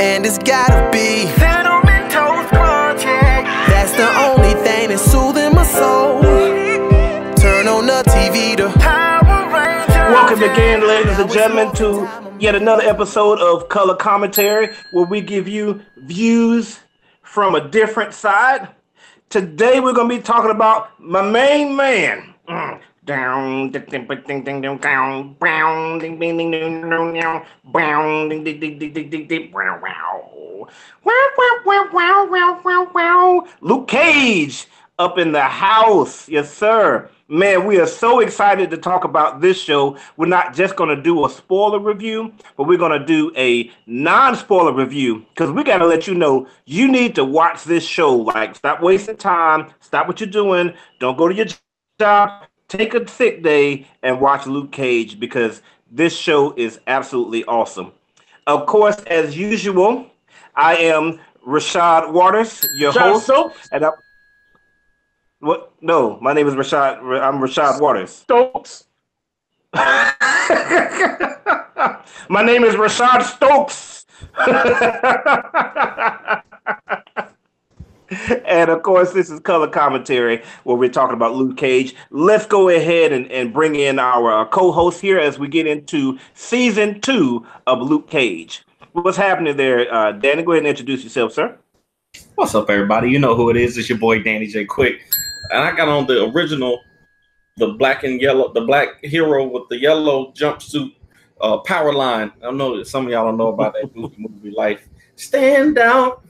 and it's gotta be Cinnamon Toast Project. That's the only thing that's soothing my soul. Turn on the TV to Power Rangers. Welcome again, ladies and gentlemen, to yet another episode of Color Commentary, where we give you views from a different side. Today, we're going to be talking about my main man. Mm. Mm. Down, ding, ding, ding, ding, down, brown, ding, ding, ding, ding, ding, brown, ding, ding, ding, ding, ding, ding, ding, wow, wow. Wow, wow, wow, wow, wow, wow. Luke Cage up in the house. Yes, sir. Man, we are so excited to talk about this show. We're not just going to do a spoiler review, but we're going to do a non spoiler review because we got to let you know you need to watch this show. Like, stop wasting time, stop what you're doing, don't go to your job, take a sick day, and watch Luke Cage because this show is absolutely awesome. Of course, as usual, I am Rashad Waters, your Rashad host. Stokes? And I, what? No, my name is Rashad. I'm Rashad Waters. Stokes. my name is Rashad Stokes. and of course, this is color commentary where we're talking about Luke Cage. Let's go ahead and, and bring in our uh, co-host here as we get into season two of Luke Cage. What's happening there, uh, Danny? Go ahead and introduce yourself, sir. What's up, everybody? You know who it is. It's your boy Danny J. Quick, and I got on the original, the black and yellow, the black hero with the yellow jumpsuit, uh, power line. I know that some of y'all don't know about that movie, movie Life. Stand out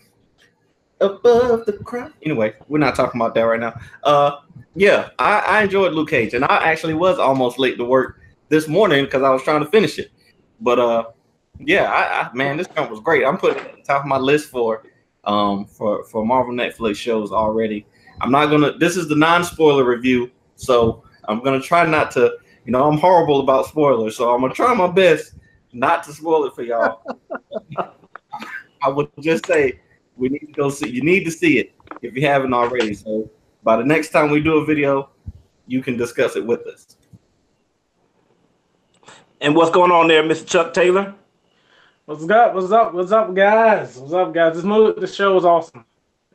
above the crowd. Anyway, we're not talking about that right now. Uh, yeah, I, I enjoyed Luke Cage, and I actually was almost late to work this morning because I was trying to finish it. But uh, yeah, I, I man, this film was great. I'm putting it top of my list for um for for Marvel Netflix shows already. I'm not gonna. This is the non-spoiler review, so I'm gonna try not to. You know, I'm horrible about spoilers, so I'm gonna try my best not to spoil it for y'all. I would just say we need to go see. You need to see it if you haven't already. So by the next time we do a video, you can discuss it with us. And what's going on there, Mr. Chuck Taylor? What's up? What's up? What's up, guys? What's up, guys? This movie, this show is awesome.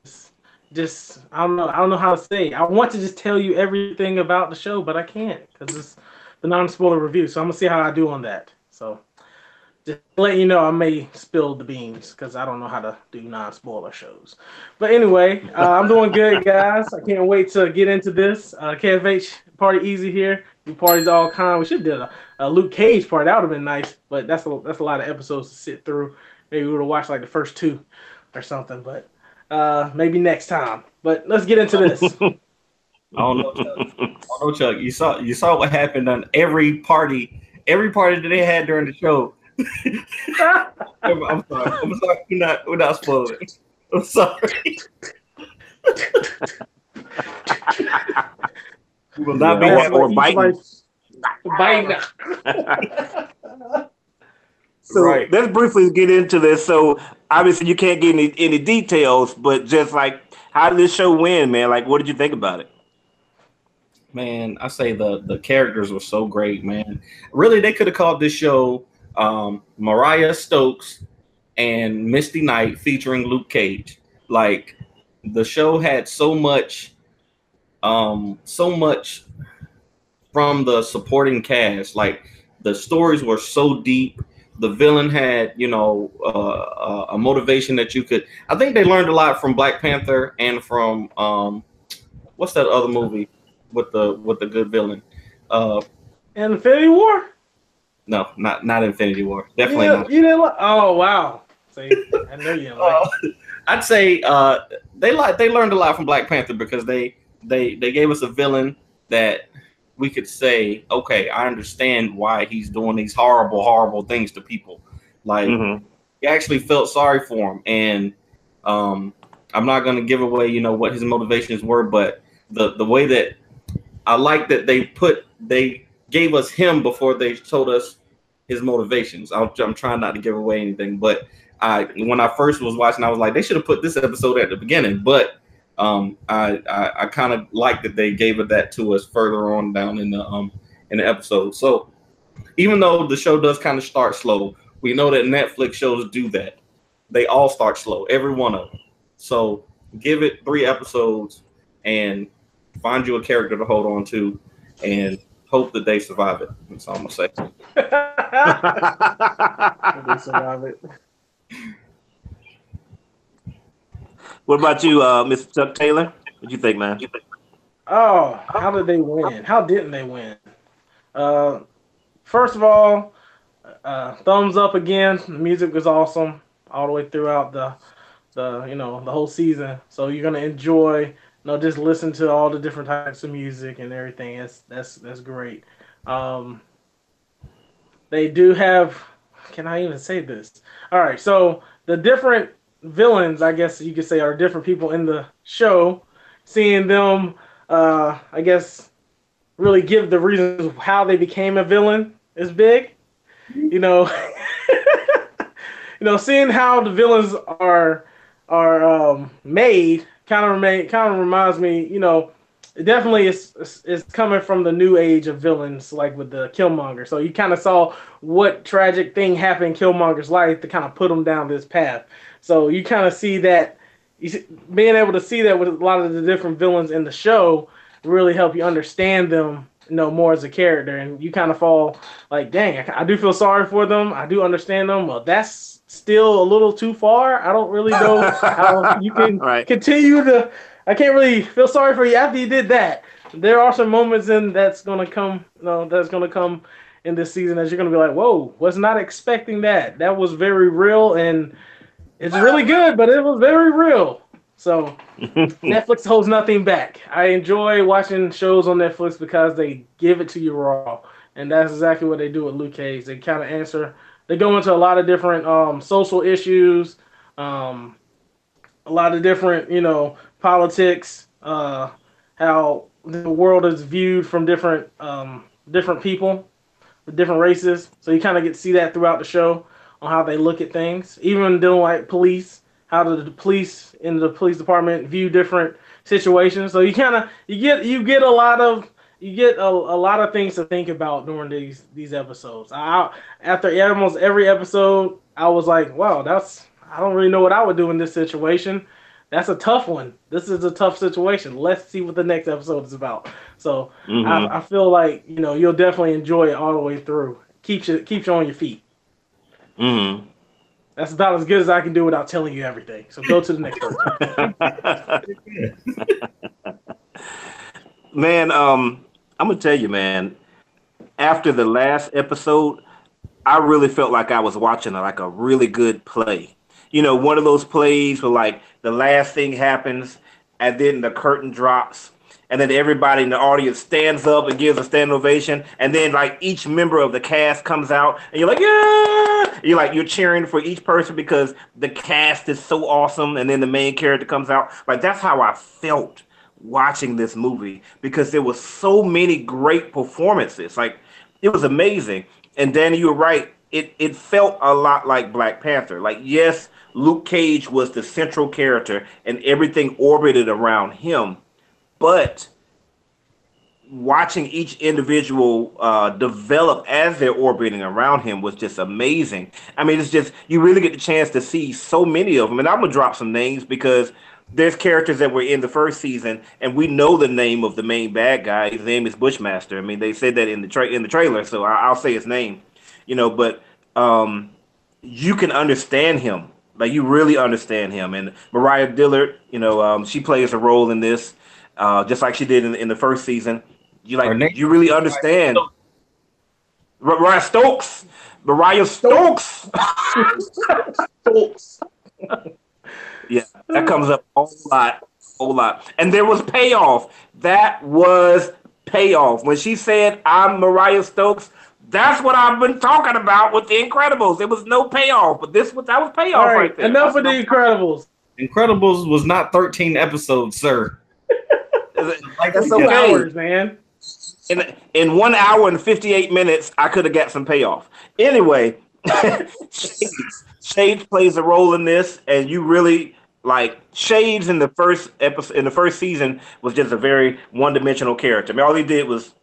It's just I don't know. I don't know how to say. I want to just tell you everything about the show, but I can't because it's the non-spoiler review. So I'm gonna see how I do on that. So just let you know, I may spill the beans because I don't know how to do non-spoiler shows. But anyway, uh, I'm doing good, guys. I can't wait to get into this. Uh, KFH party easy here. We parties all kind. We should did a, a Luke Cage part. That would have been nice, but that's a that's a lot of episodes to sit through. Maybe we would have watched like the first two or something, but uh, maybe next time. But let's get into this. I don't know, Chuck. I don't know, Chuck. You saw you saw what happened on every party, every party that they had during the show. I'm, I'm sorry. I'm sorry. We're not we're not spoiling. I'm sorry. we will not be Or- having or biting. biting. So Right. let's briefly get into this. So obviously you can't get any, any details, but just like how did this show win, man? Like what did you think about it? man, I say the the characters were so great, man. Really, they could have called this show um, Mariah Stokes and Misty Knight featuring Luke Cage. Like the show had so much, um, so much from the supporting cast. Like the stories were so deep. The villain had, you know, uh, a motivation that you could. I think they learned a lot from Black Panther and from um, what's that other movie with the with the good villain? Uh, Infinity War. No, not not Infinity War. Definitely you, not. You didn't like? Oh wow. See, I know you didn't like. Uh, I'd say uh, they like they learned a lot from Black Panther because they they they gave us a villain that we could say, okay, I understand why he's doing these horrible, horrible things to people. Like Mhm. you actually felt sorry for him, and um, I'm not going to give away, you know, what his motivations were, but the the way that I like that they put they gave us him before they told us his motivations. I'm, I'm trying not to give away anything, but I when I first was watching, I was like, they should have put this episode at the beginning, but um, I I, I kind of like that they gave it that to us further on down in the um in the episode. So even though the show does kind of start slow, we know that Netflix shows do that. they all start slow, every one of them. So give it three episodes and find you a character to hold on to and hope that they survive it. That's all I'm gonna say. They survive it. What about you, uh, Mr. Chuck Taylor? What do you think, man? Oh, how did they win? How didn't they win? Uh, first of all, uh, thumbs up again. The music was awesome all the way throughout the, the you know the whole season. So you're gonna enjoy, know, just listen to all the different types of music and everything. That's that's that's great. Um, they do have. Can I even say this? All right, so the different villains, I guess you could say, are different people in the show. Seeing them, uh, I guess, really give the reasons how they became a villain is big. You know, you know, seeing how the villains are are um, made kind of remain kind of reminds me, you know, it definitely is is is coming from the new age of villains, like with the Killmonger. So you kind of saw what tragic thing happened in Killmonger's life to kind of put him down this path. So you kind of see that, see, being able to see that with a lot of the different villains in the show really help you understand them, you know, more as a character, and you kind of fall like, dang, I, I do feel sorry for them. I do understand them. Well, that's still a little too far. I don't really know how you can Right. continue to. I can't really feel sorry for you after you did that. There are some moments in that's gonna come, you know, that's gonna come in this season that you're gonna be like, whoa, was not expecting that. That was very real and it's really good, but it was very real. So Netflix holds nothing back. I enjoy watching shows on Netflix because they give it to you raw, and that's exactly what they do with Luke Cage. They kind of answer. They go into a lot of different um, social issues, um, a lot of different, you know, politics, uh, how the world is viewed from different um, different people, different races. So you kind of get to see that throughout the show on how they look at things, even dealing like police, how the police in the police department view different situations. So you kind of you get you get a lot of you get a, a lot of things to think about during these these episodes. I after almost every episode, I was like, wow, that's I don't really know what I would do in this situation. That's a tough one. This is a tough situation. Let's see what the next episode is about. So Mhm. I, I feel like you know you'll definitely enjoy it all the way through. Keeps you keeps you on your feet. Mhm. That's about as good as I can do without telling you everything. So go to the next person. man, um, I'm gonna tell you, man. After the last episode, I really felt like I was watching like a really good play. You know, one of those plays where like the last thing happens, and then the curtain drops, and then everybody in the audience stands up and gives a stand ovation, and then like each member of the cast comes out, and you're like, yeah, you're like you're cheering for each person because the cast is so awesome, and then the main character comes out. Like that's how I felt watching this movie because there was so many great performances. Like it was amazing. And Danny, you were right. It it felt a lot like Black Panther. Like yes, Luke Cage was the central character and everything orbited around him, but watching each individual uh, develop as they're orbiting around him was just amazing. I mean, it's just you really get the chance to see so many of them. And I'm gonna drop some names because there's characters that were in the first season, and we know the name of the main bad guy. His name is Bushmaster. I mean, they said that in the tra- in the trailer, so I- I'll say his name. You know, but um, you can understand him. Like you really understand him. And Mariah Dillard, you know, um, she plays a role in this, uh, just like she did in, in the first season. You like you really understand. Mariah Stokes, Mariah Stokes. Stokes. Yeah, that comes up a whole lot, whole lot. And there was payoff. That was payoff. When she said, I'm Mariah Stokes, that's what I've been talking about with the Incredibles. There was no payoff, but this was that was payoff All right, right, there. enough of the Incredibles. Incredibles was not 13 episodes, sir. Like, That's yeah. okay. Hours, man. in in one hour and 58 minutes, I could have got some payoff. Anyway, Shades, Shades plays a role in this, and you really like Shades in the first episode in the first season was just a very one dimensional character. I mean, all he did was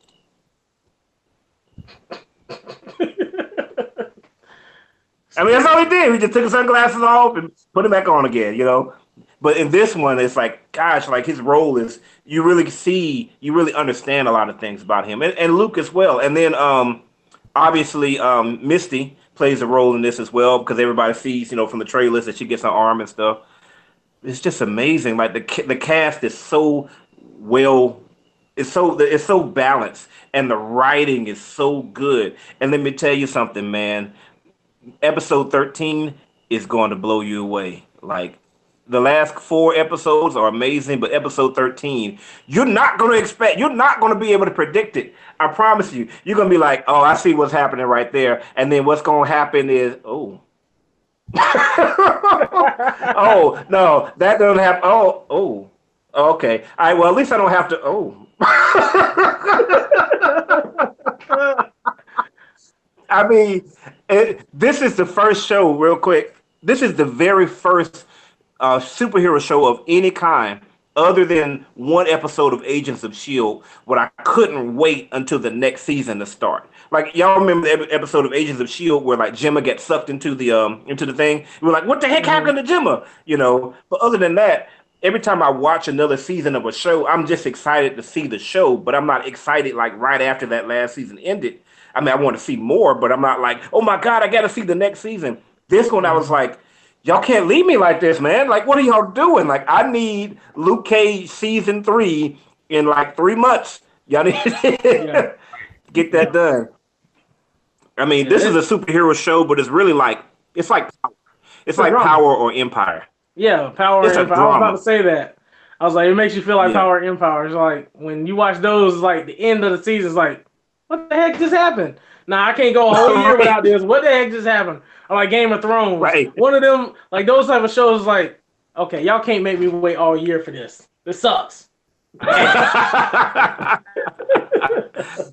I mean, that's all he did. He just took his sunglasses off and put them back on again, you know. But in this one, it's like, gosh, like his role is you really see, you really understand a lot of things about him, and, and Luke as well. And then, um, obviously, um, Misty plays a role in this as well because everybody sees, you know, from the trailers that she gets her arm and stuff. It's just amazing. Like the the cast is so well it's so it's so balanced and the writing is so good. And let me tell you something, man. Episode 13 is going to blow you away. Like the last four episodes are amazing, but episode 13, you're not going to expect, you're not going to be able to predict it. I promise you. You're going to be like, oh, I see what's happening right there. And then what's going to happen is, oh. oh, no, that doesn't happen. Oh, oh. Okay. Right. Well, at least I don't have to. Oh. I mean, it, this is the first show, real quick. This is the very first uh, superhero show of any kind, other than one episode of Agents of S.H.I.E.L.D., where I couldn't wait until the next season to start. Like, y'all remember the episode of Agents of S.H.I.E.L.D. where, like, Jemma gets sucked into the um into the thing? We are like, what the heck happened to Jemma? You know? But other than that, every time I watch another season of a show, I'm just excited to see the show, but I'm not excited like right after that last season ended. I mean, I want to see more, but I'm not like, oh my god, I got to see the next season. This one, I was like, y'all can't leave me like this, man. Like, what are y'all doing? Like, I need Luke Cage season three in like three months. Y'all need to get that done. I mean, this is a superhero show, but it's really like it's like it's like Power or Empire. Yeah, Power It's Empire. I was about to say that. I was like, it makes you feel like. Power Empire. It's like when you watch those, like the end of the season, it's like, what the heck just happened? Nah, I can't go a whole year without this. What the heck just happened? Or like Game of Thrones. Right. One of them, like those type of shows, like, okay, y'all can't make me wait all year for this. This sucks.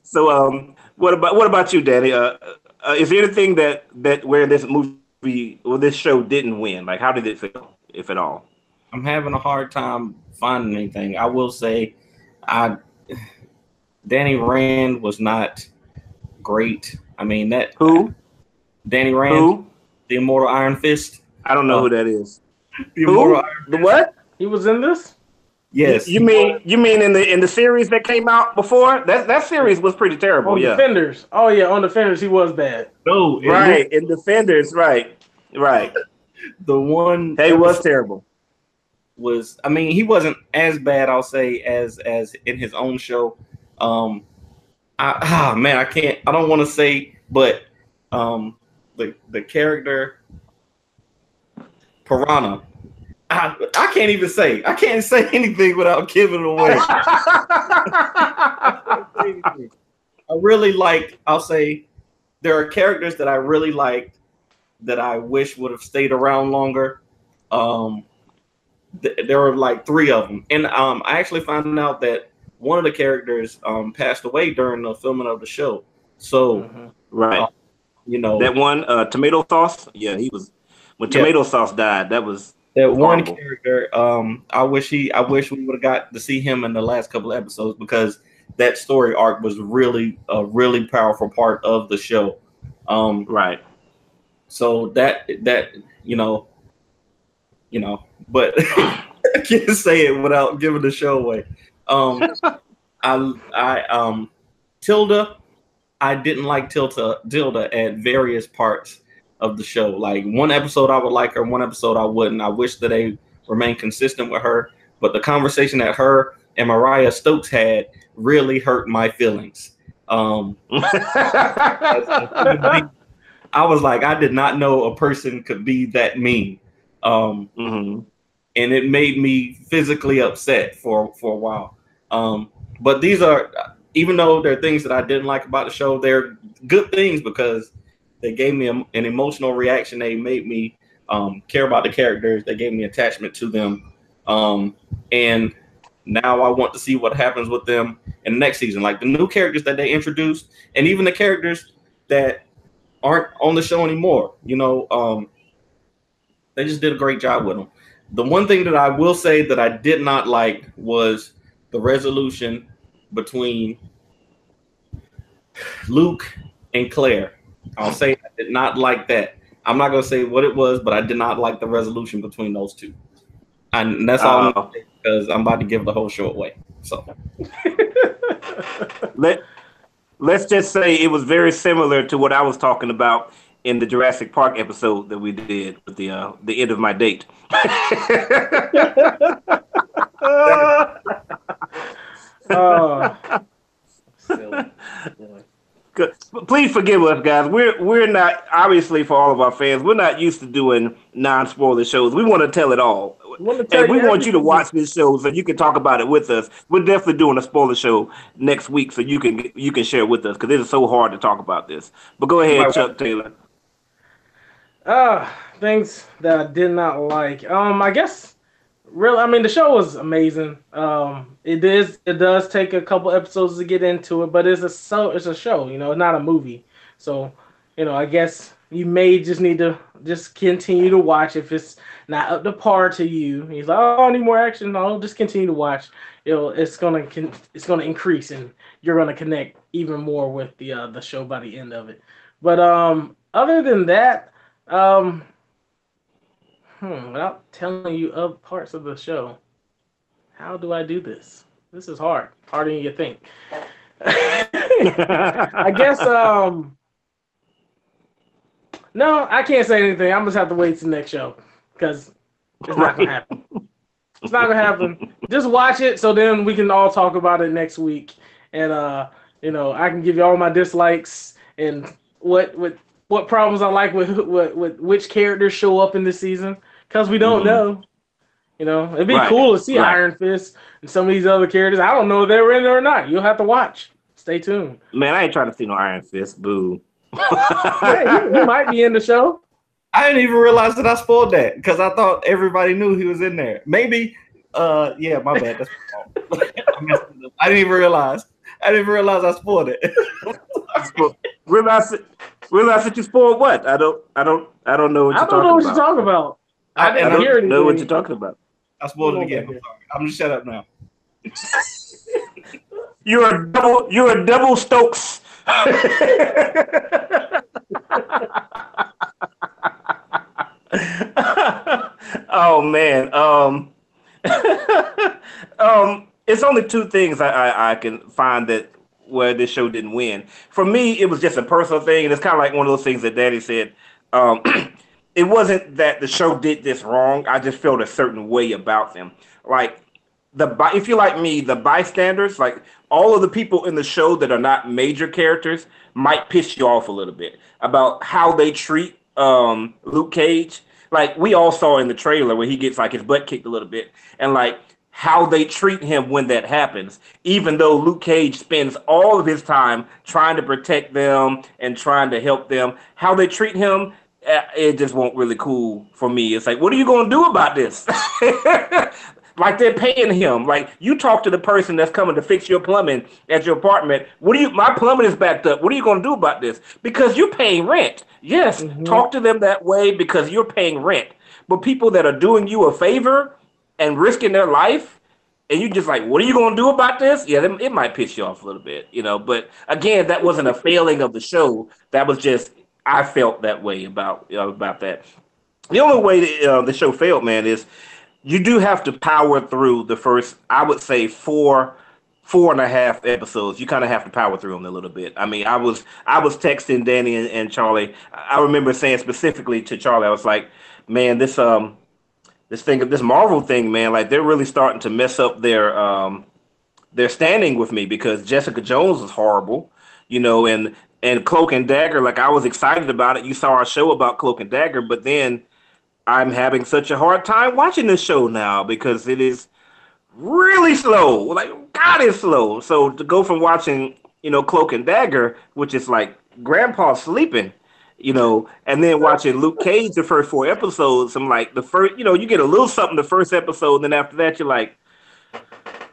so, um, what about what about you, Danny? Uh, uh, is there anything that that where this movie or this show didn't win? Like, how did it feel, if at all? I'm having a hard time finding anything. I will say, I Danny Rand was not great. I mean that Who? Danny Rand, Who? the Immortal Iron Fist, I don't know uh, who that is. the Who? Immortal Iron. The what? He was in this? Yes, You mean you mean in the in the series that came out before? That that series was pretty terrible. On yeah. Defenders. Oh yeah, on Defenders he was bad. no, it Right. In Defenders. Right. Right. the one Hey, it was terrible. was I mean he wasn't as bad I'll say as as in his own show. Um I ah man I can't I don't want to say but um the the character Piranha I, I can't even say I can't say anything without giving it away. I really like I'll say there are characters that I really liked that I wish would have stayed around longer. Um th- there were like three of them, and um, I actually found out that one of the characters um, passed away during the filming of the show. So Right. you know That one, uh, tomato sauce. Yeah, he was. When Yeah. tomato sauce died, that was that one character. Um, I wish he, I wish we would have got to see him in the last couple episodes because that story arc was really a really powerful part of the show. Um, right. so that that you know, you know, but I can't say it without giving the show away. Um, I I um Tilda, I didn't like Tilda Tilda at various parts of the show. Like one episode I would like her, one episode I wouldn't. I wish that they remained consistent with her. But the conversation that her and Mariah Stokes had really hurt my feelings. Um, I was like, I did not know a person could be that mean. Um, Mhm. And it made me physically upset for for a while. Um, but these are, even though there are things that I didn't like about the show, they're good things because they gave me a, an emotional reaction. They made me um, care about the characters. They gave me attachment to them, um, and now I want to see what happens with them in the next season. Like the new characters that they introduced, and even the characters that aren't on the show anymore. You know, um, they just did a great job with them. The one thing that I will say that I did not like was the resolution between Luke and Claire. I'll say I did not like that. I'm not gonna say what it was, but I did not like the resolution between those two. And that's all Oh. because I'm about to give the whole show away. So Let Let's just say it was very similar to what I was talking about in the Jurassic Park episode that we did with the uh, the end of my date. Oh. Silly. Please forgive us, guys. We're we're not obviously for all of our fans. We're not used to doing non-spoiler shows. We want to tell it all, I wanna tell and we want you to watch this show so you can talk about it with us. We're definitely doing a spoiler show next week, so you can you can share it with us because it is so hard to talk about this. But go ahead. Chuck Taylor. Ah, things that I did not like. Um, I guess really, I mean, the show was amazing. Um, it is, it does take a couple episodes to get into it, but it's a so it's a show, you know, not a movie. So, you know, I guess you may just need to just continue to watch if it's not up to par to you. He's like, oh, I need more action. No, just continue to watch. It'll, it's gonna, it's gonna increase, and you're gonna connect even more with the uh, the show by the end of it. But um, other than that, um, hmm, without telling you of parts of the show, how do I do this? This is hard, harder than you think. I guess um, no, I can't say anything. I'm just have to wait till next show because it's not gonna happen. It's not gonna happen. Just watch it so then we can all talk about it next week, and uh, you know, I can give you all my dislikes and what what what problems I like with with, with which characters show up in this season because we don't Mhm. know. You know, it'd be Right, cool to see right. Iron Fist and some of these other characters. I don't know if they were in there or not. You'll have to watch. Stay tuned. Man, I ain't trying to see no Iron Fist. Boo. Yeah, you, you might be in the show. I didn't even realize that I spoiled that because I thought everybody knew he was in there. Maybe, uh, yeah, my bad. That's my fault. I messed it up. I didn't even realize. I didn't even realize I spoiled it. realize it, realize that you spoiled what? I don't I don't I don't know what you're I don't talking know what about. you're talking about. I I, didn't I I, don't hear know what you're talking about. I spoiled it again. I'm sorry. I'm gonna shut up now. You're a double you're a double Stokes. oh man. Um um it's only two things I, I, I can find that where this show didn't win. For me, it was just a personal thing, and it's kind of like one of those things that Daddy said. Um, it wasn't that the show did this wrong. I just felt a certain way about them. Like the if you're like me, the bystanders, like all of the people in the show that are not major characters, might piss you off a little bit about how they treat um, Luke Cage. Like we all saw in the trailer where he gets like his butt kicked a little bit, and like how they treat him when that happens. Even though Luke Cage spends all of his time trying to protect them and trying to help them, how they treat him uh, it just won't really cool for me. It's like, what are you gonna do about this? like they're paying him. Like you talk to the person that's coming to fix your plumbing at your apartment. What do you? My plumbing is backed up. What are you gonna do about this? Because you're paying rent. Yes, Mhm. talk to them that way because you're paying rent. But people that are doing you a favor and risking their life. And you're just like, what are you gonna do about this? Yeah, it it might piss you off a little bit, you know. But again, that wasn't a failing of the show. That was just I felt that way about you know, about that. The only way that, uh, the show failed, man, is you do have to power through the first, I would say, four, four and a half episodes. You kind of have to power through them a little bit. I mean, I was, I was texting Danny and, and Charlie. I remember saying specifically to Charlie, I was like, man, this, um, this thing, of this Marvel thing, man, like they're really starting to mess up their, um, their standing with me because Jessica Jones was horrible, you know, and and Cloak and Dagger, like I was excited about it. You saw our show about Cloak and Dagger, but then I'm having such a hard time watching this show now because it is really slow. Like God is slow. So to go from watching, you know, Cloak and Dagger, which is like grandpa sleeping, you know, and then watching Luke Cage the first four episodes, I'm like the first, you know, you get a little something the first episode, and then after that you're like,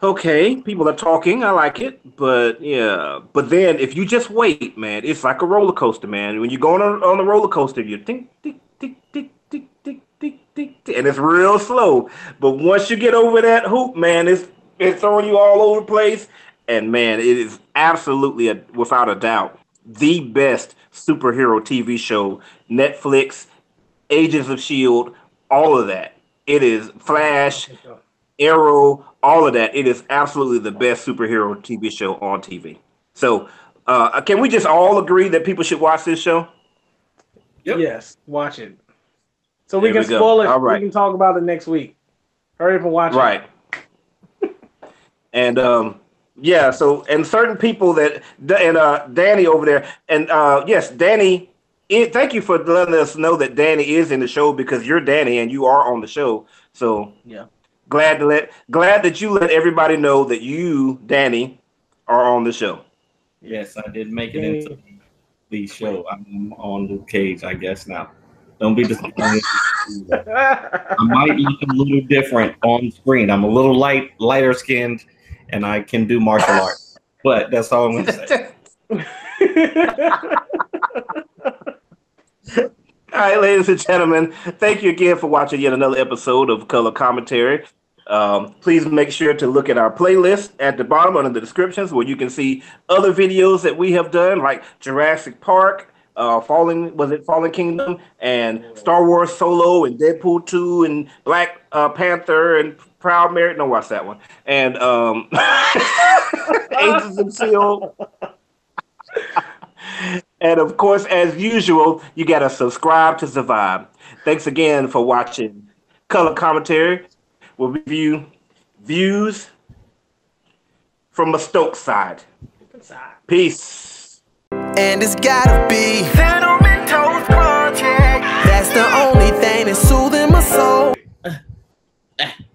okay, people are talking, I like it, but yeah, but then if you just wait, man, it's like a roller coaster, man. When you're going on, on the roller coaster, you think, tick, tick, tick, tick, tick, tick, tick, tick, and it's real slow. But once you get over that hoop, man, it's it's throwing you all over the place, and man, it is absolutely a, without a doubt the best superhero TV show Netflix Agents of Shield, all of that. It is Flash, Arrow, all of that. It is absolutely the best superhero TV show on TV. So, uh, can we just all agree that people should watch this show? Yep. Yes, watch it. So we There can we go. spoil it. All right. We can talk about it next week. Hurry up and watch it Right. and um, yeah, so and certain people that and uh, Danny over there, and uh, yes, Danny. It, thank you for letting us know that Danny is in the show because you're Danny and you are on the show. So Yeah. glad to let glad that you let everybody know that you, Danny, are on the show. Yes, I did make it into the show. I'm on Luke Cage, I guess now. Don't be disappointed. I might look a little different on screen. I'm a little light, lighter skinned, and I can do martial arts. But that's all I'm gonna say. All right, ladies and gentlemen, thank you again for watching yet another episode of Color Commentary. Um, please make sure to look at our playlist at the bottom under the descriptions where you can see other videos that we have done, like Jurassic Park, uh, Falling was it Fallen Kingdom, and Star Wars Solo, and Deadpool 2, and Black uh, Panther, and Proud Mary. Don't watch that one. And um, Agents of Shield. And of course, as usual, you got to subscribe to survive. Thanks again for watching Color Commentary. We'll review views from a Stoke side. Peace. And it's gotta be. Cinnamon yeah. That's the only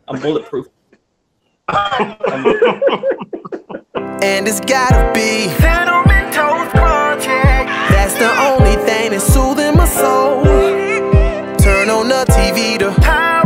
I'm bulletproof. And it's gotta be. Cinnamon Toast Crunch. That's the only thing that's soothing my soul. Turn on the TV to. Power